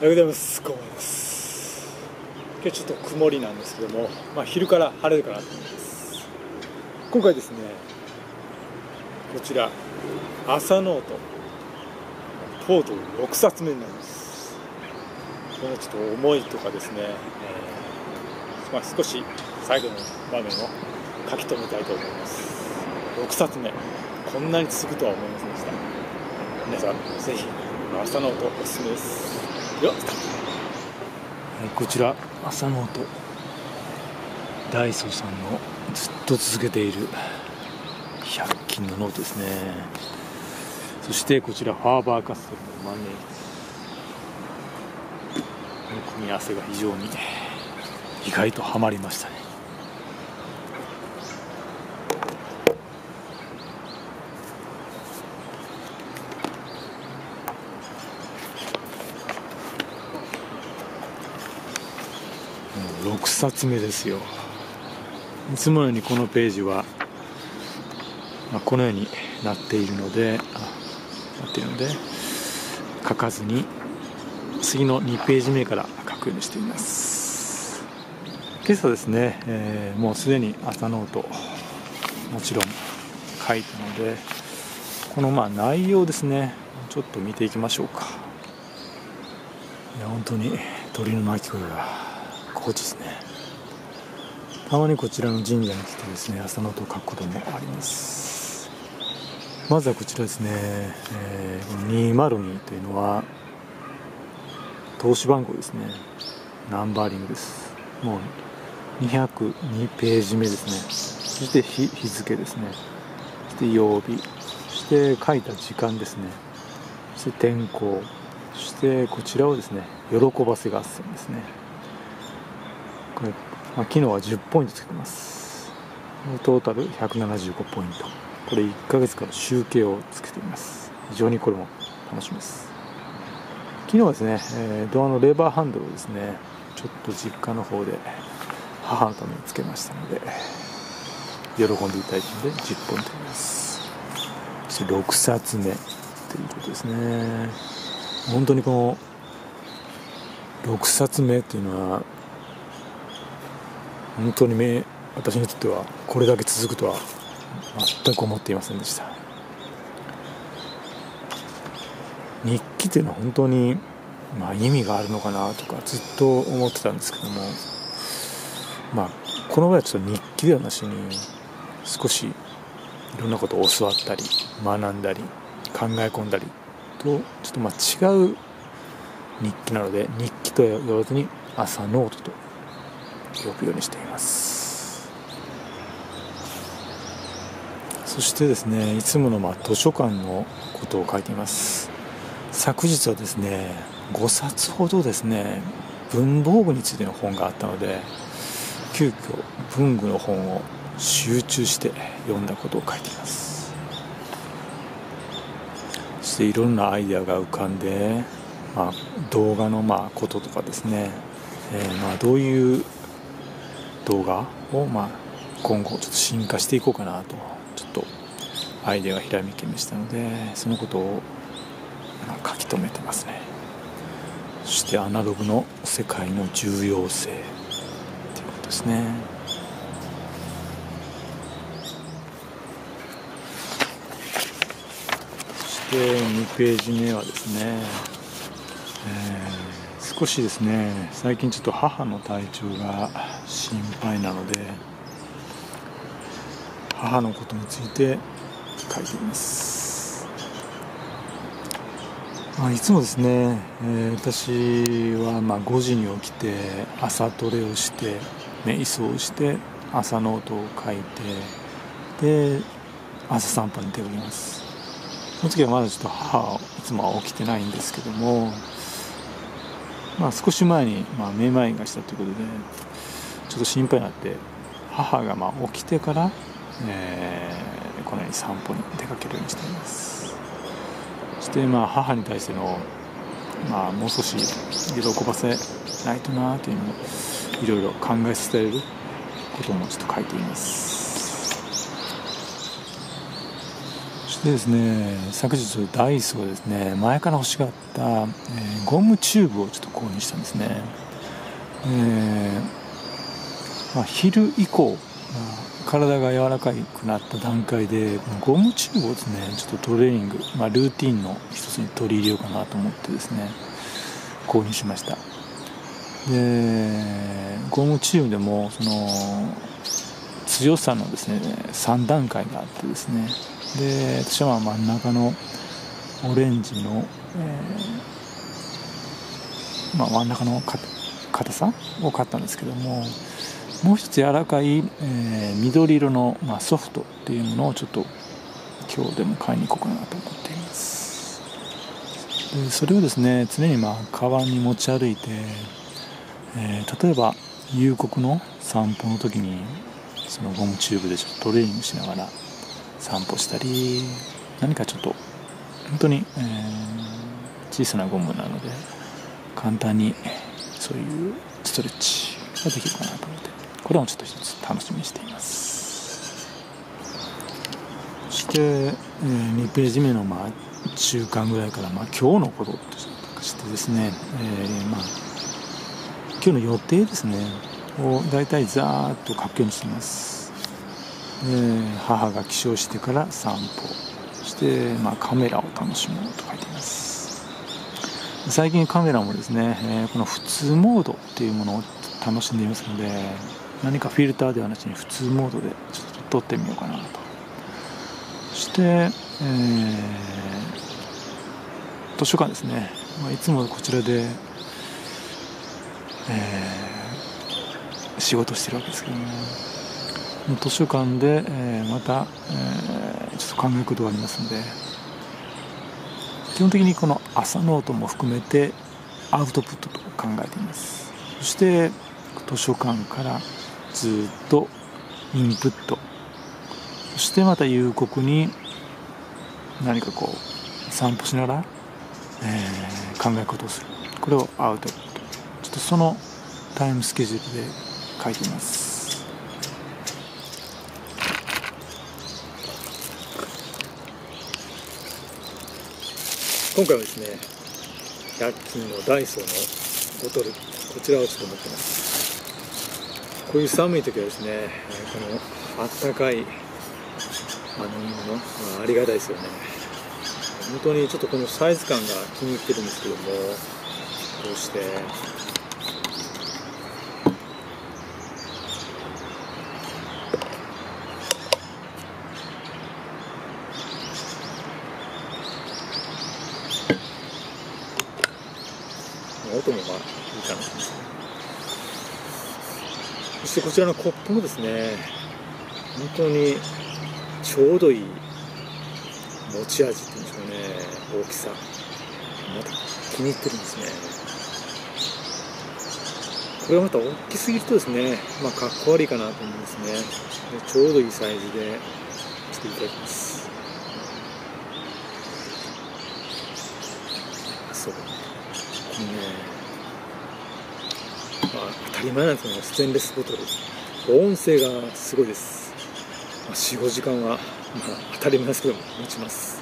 おはようございます。こんばんはです今日ちょっと曇りなんですけども、まあ、昼から晴れるかなと思います。今回ですねこちら朝ノートとうとう6冊目になります。このちょっと思いとかですね、えー、まあ、少し最後の場面を書き留めたいと思います。6冊目こんなに続くとは思いませんでした。皆さんぜひ朝ノートおすすめです。よは、い、こちら朝ノートダイソーさんのずっと続けている100均のノートですね。そしてこちらファーバーカステルの万年筆組み合わせが非常に意外とはまりましたね。6冊目ですよ。いつものようにこのページは、まあ、このようになっているのでなっているので書かずに次の2ページ目から書くようにしています。今朝ですね、えー、もうすでに朝ノートもちろん書いたのでこのまあ内容ですねちょっと見ていきましょうか。いや本当に鳥の鳴き声が。心地ですね。たまにこちらの神社に来てですね朝の音を書くこともあります。まずはこちらですね、えー、202というのは投資番号ですね。ナンバーリングです。もう202ページ目ですね。そして日日付ですね。そして曜日。そして書いた時間ですね。そして天候。そしてこちらをですね喜ばせ合戦ですね。これ、まあ、昨日は10ポイントつけてます。トータル175ポイント。これ1ヶ月間集計をつけています。非常にこれも楽しみです。昨日はですね、えー、ドアのレバーハンドルをですねちょっと実家の方で母のためにつけましたので喜んでいただいたので10ポイントです。そして6冊目ということですね。本当にこの6冊目っていうのは本当にめ私にとってはこれだけ続くとは全く思っていませんでした。日記っていうのは本当に、まあ、意味があるのかなとかずっと思ってたんですけどもまあこの場合はちょっと日記ではなしに少しいろんなことを教わったり学んだり考え込んだりとちょっとまあ違う日記なので日記と言わずに朝ノートと呼ぶようにしています。そしてですねいつものま図書館のことを書いています。昨日はですね5冊ほどですね文房具についての本があったので急遽文具の本を集中して読んだことを書いています。そしていろんなアイデアが浮かんで、まあ、動画のまあこととかですね、えー、まあどういう動画を、まあ、今後ちょっと進化していこうかなとちょっとアイデアがひらめきましたのでそのことを、書き留めてますね。そしてアナログの世界の重要性ということですね。そして2ページ目はですね、えー少しですね最近ちょっと母の体調が心配なので母のことについて書いています、まあ、いつもですね、えー、私はま5時に起きて朝トレをして瞑想して朝ノートを書いてで朝散歩に出かけます。その時はまだちょっと母はいつもは起きてないんですけどもまあ、少し前に、まあ、めまいがしたということでちょっと心配になって母がまあ起きてから、えー、このように散歩に出かけるようにしています。そしてまあ母に対しての、まあ、もう少し喜ばせないとなというのをいろいろ考えさせられることもちょっと書いています。そししてですね昨日ダイソーですね前から欲しがった、えー、ゴムチューブをちょっと購入したんですね、えー、まあ、昼以降、体が柔らかくなった段階でゴムチューブをですねちょっとトレーニング、まあ、ルーティンの一つに取り入れようかなと思ってですね購入しました。でゴムチューブでもその強さのですね3段階があってですねで私は真ん中のオレンジの、えー、まあ、真ん中の硬さを買ったんですけどももう一つ柔らかい、えー、緑色の、まあ、ソフトっていうものをちょっと今日でも買いに行こうかなと思っています。でそれをですね常にまあカバンに持ち歩いて、えー、例えば夕刻の散歩の時にそのゴムチューブでちょっとトレーニングしながら散歩したり何かちょっと本当に、えー、小さなゴムなので簡単にそういうストレッチができるかなと思ってこれもちょっと一つ楽しみにしています。そして、えー、2ページ目のまあ中間ぐらいから、まあ、今日のこととしてですね、えー、まあ今日の予定ですねを大体ざーっと書くようにしています、え、母が起床してから散歩そして、まあ、カメラを楽しもうと書いています。最近カメラもですね、えー、この普通モードっていうものを楽しんでいますので何かフィルターではなしに普通モードでちょっと撮ってみようかなと。そして、えー、図書館ですね、まあ、いつもこちらで、えー仕事してるわけですけども、図書館で、え、また、え、ちょっと考えることがありますので。基本的にこの朝ノートも含めてアウトプットと考えています。そして図書館からずっとインプット。そしてまた夕刻に何かこう散歩しながら、えー、考え事をする。これをアウトプット。ちょっとそのタイムスケジュールで書いています。今回はですね100均のダイソーのボトルこちらをちょっと持ってます。こういう寒い時はですねこのあったかい飲み物、まあ、ありがたいですよね。本当にちょっとこのサイズ感が気に入ってるんですけどもこうして音もまあいいかなと思いますそしてこちらのコップもですね本当にちょうどいい持ち味っていうんですかね大きさ。また気に入ってるんですね。これはまた大きすぎるとですねまあかっこ悪いかなと思うんですね。ちょうどいいサイズでちょっといただきますそうこのねまあ、当たり前なんですけどステンレスボトル。音声がすごいです、まあ、45時間は、まあ、当たり前ですけども持ちます、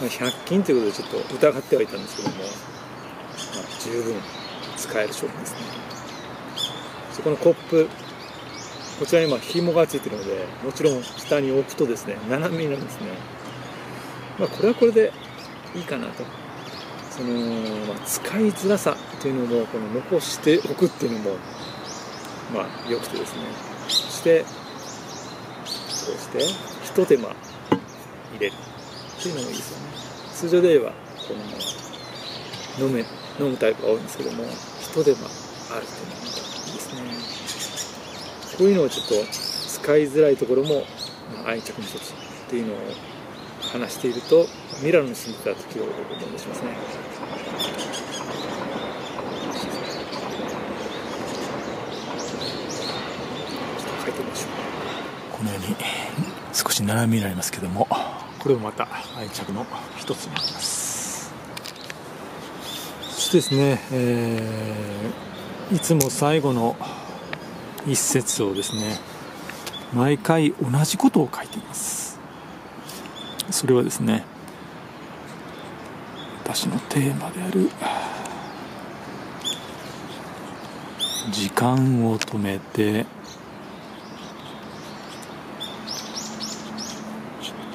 まあ、100均ということでちょっと疑ってはいたんですけども、まあ、十分使える商品ですね。そこのコップこちらに今紐がついてるのでもちろん下に置くとですね斜めになるんですね。まあこれはこれでいいかなと。その、まあ、使いづらさっていうのもこの残しておくっていうのもまあ良くてですね。そしてこうしてひと手間入れる。っていうのもいいですよね。通常で言えばこの飲め飲むタイプが多いんですけどもひと手間あるっていうのがいいですね。こういうのをちょっと使いづらいところも、まあ、愛着の一つっていうのを話しているとミラノに住んでた時を思い出しますね。このように少し斜めになりますけどもこれもまた愛着の一つになります。そしてですね、えー、いつも最後の一節をですね毎回同じことを書いています。それはですね私のテーマである時間を止めて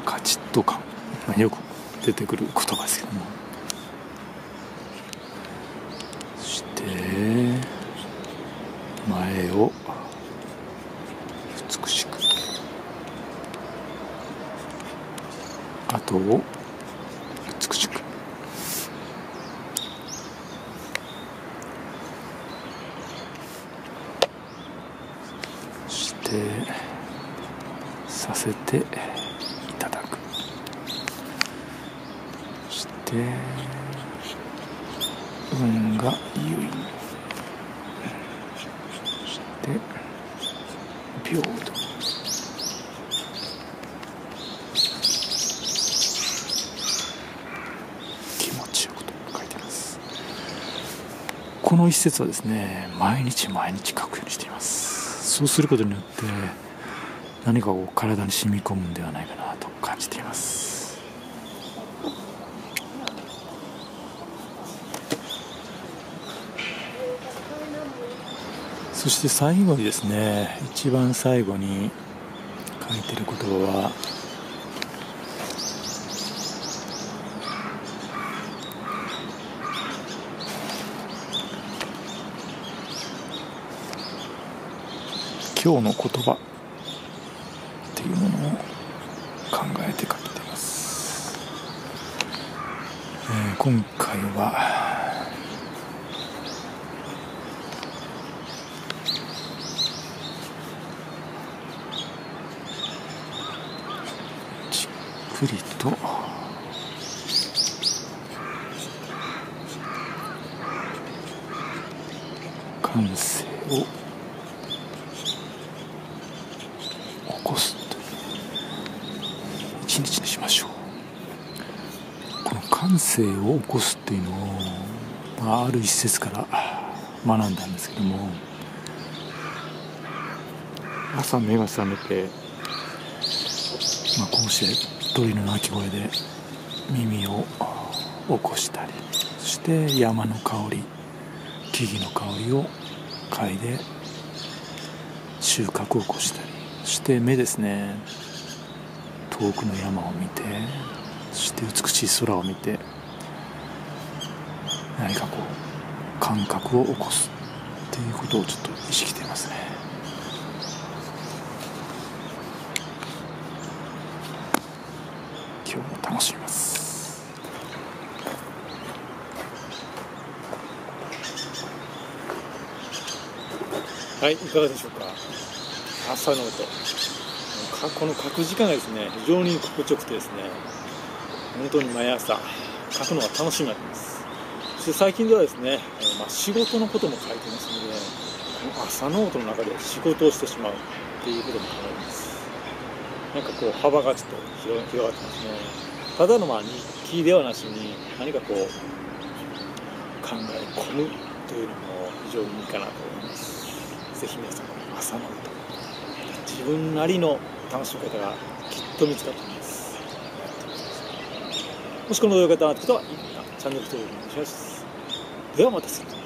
カチッと感よく出てくる言葉ですけども。そして前を美しく。後を美しく。そしてさせていただくそして運が優位そして平等。気持ちよくと書いてます。この一節はですね毎日毎日書くようにしています。そうすることによって何かこう体に染み込むんではないかなと感じています。そして最後にですね一番最後に書いてる言葉は今日の言葉っていうものを考えて書いてます、えー今回はじっくりと感性を起こすという。一日にしましょう。この感性を起こすっていうのを、まあ、ある一節から学んだんですけども朝目が覚めて、まあ、こうして鳥の鳴き声で耳を起こしたりそして山の香り木々の香りを嗅いで収穫を起こしたりそして目ですね。遠くの山を見てそして美しい空を見て何かこう感覚を起こすっていうことをちょっと意識していますね今日も楽しみます。はいいかがでしょうか？朝の音。この書く時間がですね非常に心地よくてですね本当に毎朝書くのが楽しみになっています。そして最近ではですね、えまあ、仕事のことも書いてますのでこの朝の音の中で仕事をしてしまうっていうことも考えます。なんかこう幅がちょっと広がってますね。ただのまあ日記ではなしに何かこう考え込むというのも非常にいいかなと思います。ぜひ皆さんこの朝の音自分なりの楽しみ方がきっと見つかると思います。もしこの動画が良かったなって方はいいチャンネル登録お願いします。ではまた。次回